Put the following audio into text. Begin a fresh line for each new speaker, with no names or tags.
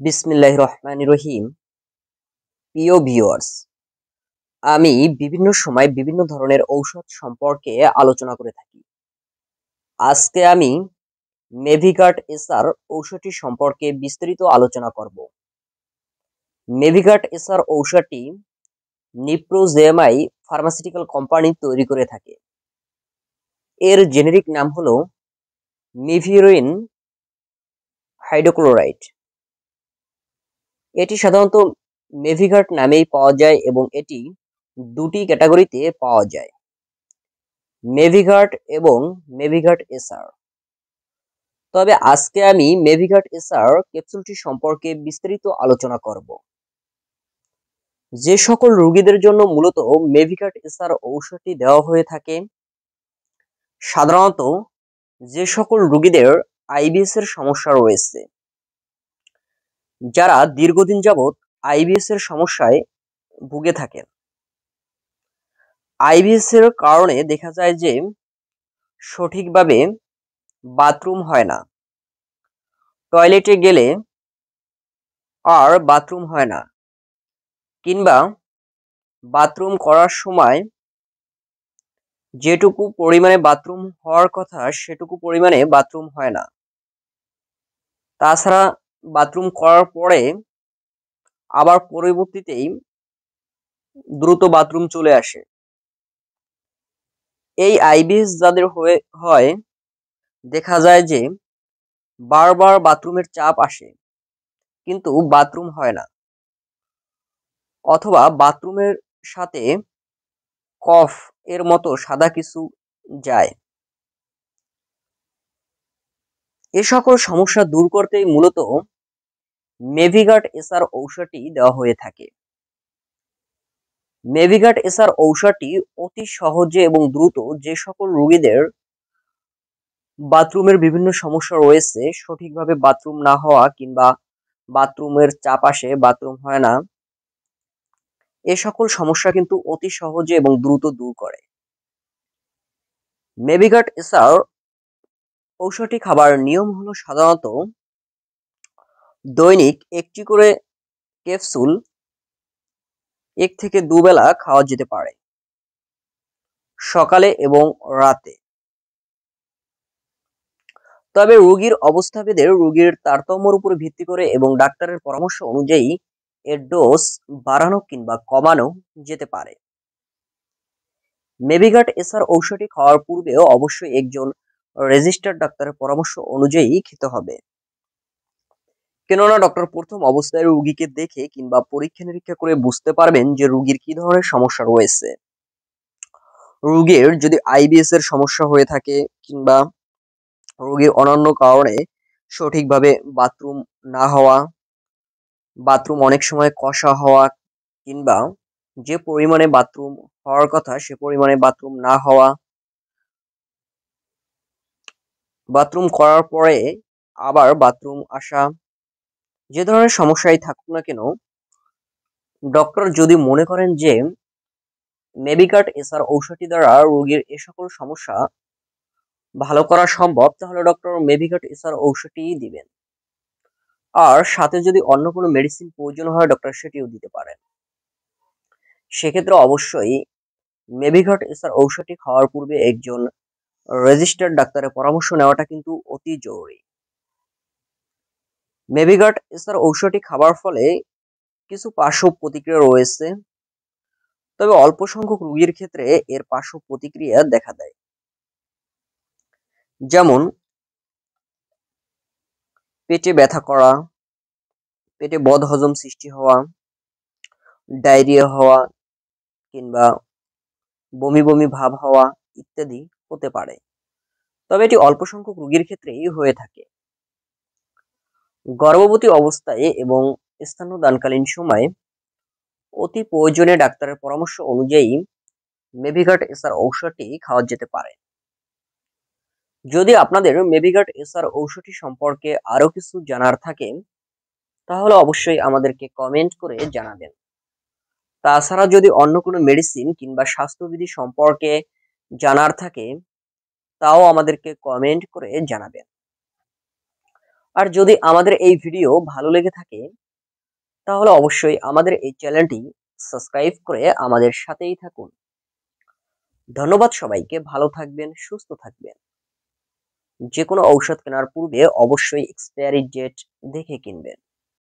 বিসমিল্লাহ রহমান রহিম। প্রিয় ভিউয়ার্স আমি বিভিন্ন সময় বিভিন্ন ধরনের ঔষধ সম্পর্কে আলোচনা করে থাকি। আজকে আমি মেভিগার্ড এসার ঔষধটি সম্পর্কে বিস্তারিত আলোচনা করব। মেভিগার্ড এসার ঔষধটি নিপ্রোজেমাই ফার্মাসিউটিক্যাল কোম্পানি তৈরি করে থাকে। এর জেনেরিক নাম হলো মিভিরোইন হাইড্রোক্লোরাইড। এটি সাধারণত মেভিঘাট নামেই পাওয়া যায় এবং এটি দুটি ক্যাটাগরিতে পাওয়া যায়। মেভিঘাট এবং মেভিঘাট এসআর। তবে আজকে আমি মেভিঘাট এসআর ক্যাপসুলটি সম্পর্কে বিস্তারিত আলোচনা করব। যে সকল রোগীদের জন্য মূলত মেভিঘাট এসআর ঔষধটি দেওয়া হয়ে থাকে, সাধারণত যে সকল রোগীদের আইবিএস এর সমস্যা রয়েছে। যারা দীর্ঘদিন যাবৎ আইবিএস এর সমস্যায় ভুগে থাকেন। আইবিএস এর কারণে দেখা যায় যে সঠিকভাবে বাথরুম হয় না। টয়লেটে গেলে আর বাথরুম হয় না। কিংবা বাথরুম করার সময় যেটুকু পরিমাণে বাথরুম হওয়ার কথা, সেটুকু পরিমাণে বাথরুম হয় না। তাছাড়া বাথরুম করার পরে আবার পরবর্তীতেই দ্রুত বাথরুম চলে আসে। এই আইবিএস যাদের হয়ে, হয়, দেখা যায় যে বারবার বাথরুমের চাপ আসে, কিন্তু বাথরুম হয় না। অথবা বাথরুমের সাথে কফ এর মতো সাদা কিছু যায়। এ সকল সমস্যা দূর করতেই মূলত মেভিগার্ড এসআর ঔষধটি দেওয়া হয়ে থাকে। মেভিগার্ড এসআর ঔষধটি অতি সহজে এবং দ্রুত যে সকল রোগীদের বাথরুমের বিভিন্ন সমস্যা রয়েছে, সঠিকভাবে বাথরুম না হওয়া কিংবা বাথরুমের চাপ আসে বাথরুম হয় না, এ সকল সমস্যা কিন্তু অতি সহজে এবং দ্রুত দূর করে। মেভিগার্ড এসআর ঔষধটি খাবার নিয়ম হলো সাধারণত দৈনিক একটি করে ক্যাপসুল এক থেকে দুবেলা খাওয়া যেতে পারে। সকালে এবং রাতে। তবে রোগীর অবস্থাভেদে রোগীর তারতম্যর উপর ভিত্তি করে এবং ডাক্তারের পরামর্শ অনুযায়ী এর ডোজ বাড়ানো কিংবা কমানো যেতে পারে। মেভিগাট এসার ঔষধটি খাওয়ার পূর্বেও অবশ্যই একজন রেজিস্টার্ড ডাক্তারের পরামর্শ অনুযায়ী খেতে হবে। কেননা ডক্টর প্রথম অবস্থায় রুগীকে দেখে কিংবা পরীক্ষা নিরীক্ষা করে বুঝতে পারবেন যে রুগীর কি ধরনের সমস্যা রয়েছে। রোগীর যদি আইবিএস এর সমস্যা হয়ে থাকে কিংবা রোগীর অন্যান্য কারণে সঠিকভাবে বাথরুম না হওয়া বাথরুম অনেক সময় কষা হওয়া কিংবা যে পরিমাণে বাথরুম হওয়ার কথা সে পরিমাণে বাথরুম না হওয়া বাথরুম করার পরে আবার বাথরুম আসা যে ধরনের সমস্যাই থাকুক না কেন ডক্টর যদি মনে করেন যে মেবিকার্ট এসার ঔষধটি দ্বারা রোগীর এ সকল সমস্যা ভালো করা সম্ভব, তাহলে ডক্টর মেবিকার্ট এসার ঔষধটিই দিবেন। আর সাথে যদি অন্য কোনো মেডিসিন প্রয়োজন হয় ডক্টর সেটিও দিতে পারেন। সেক্ষেত্রে অবশ্যই মেবিঘট এসার ঔষধটি খাওয়ার পূর্বে একজন রেজিস্টার্ড ডাক্তারের পরামর্শ নেওয়াটা কিন্তু অতি জরুরি। মেভিগাট এছাড়া ঔষধটি খাবার ফলে কিছু পার্শ্ব প্রতিক্রিয়া রয়েছে। তবে অল্প সংখ্যক রোগীর ক্ষেত্রে এর পার্শ্ব প্রতিক্রিয়া দেখা দেয়। যেমন, পেটে ব্যথা করা, পেটে বদ হজম সৃষ্টি হওয়া, ডায়রিয়া হওয়া কিংবা বমি বমি ভাব হওয়া ইত্যাদি হতে পারে। তবে এটি অল্প সংখ্যক রোগীর ক্ষেত্রেই হয়ে থাকে। গর্ভবতী অবস্থায় এবং স্থানদানকালীন সময়ে অতি প্রয়োজনে ডাক্তারের পরামর্শ অনুযায়ী মেভিগাট এসার ঔষধটি খাওয়া যেতে পারে। যদি আপনাদের মেভিগাট এসার ঔষধটি সম্পর্কে আরও কিছু জানার থাকে, তাহলে অবশ্যই আমাদেরকে কমেন্ট করে জানাবেন। তাছাড়া যদি অন্য কোনো মেডিসিন কিংবা স্বাস্থ্যবিধি সম্পর্কে জানার থাকে, তাও আমাদেরকে কমেন্ট করে জানাবেন। আর যদি আমাদের এই ভিডিও ভালো লেগে থাকে, তাহলে অবশ্যই আমাদের এই চ্যানেলটি সাবস্ক্রাইব করে আমাদের সাথেই থাকুন। ধন্যবাদ সবাইকে, ভালো থাকবেন, সুস্থ থাকবেন। যে কোনো ঔষধ কেনার পূর্বে অবশ্যই এক্সপায়ারি ডেট দেখে কিনবেন।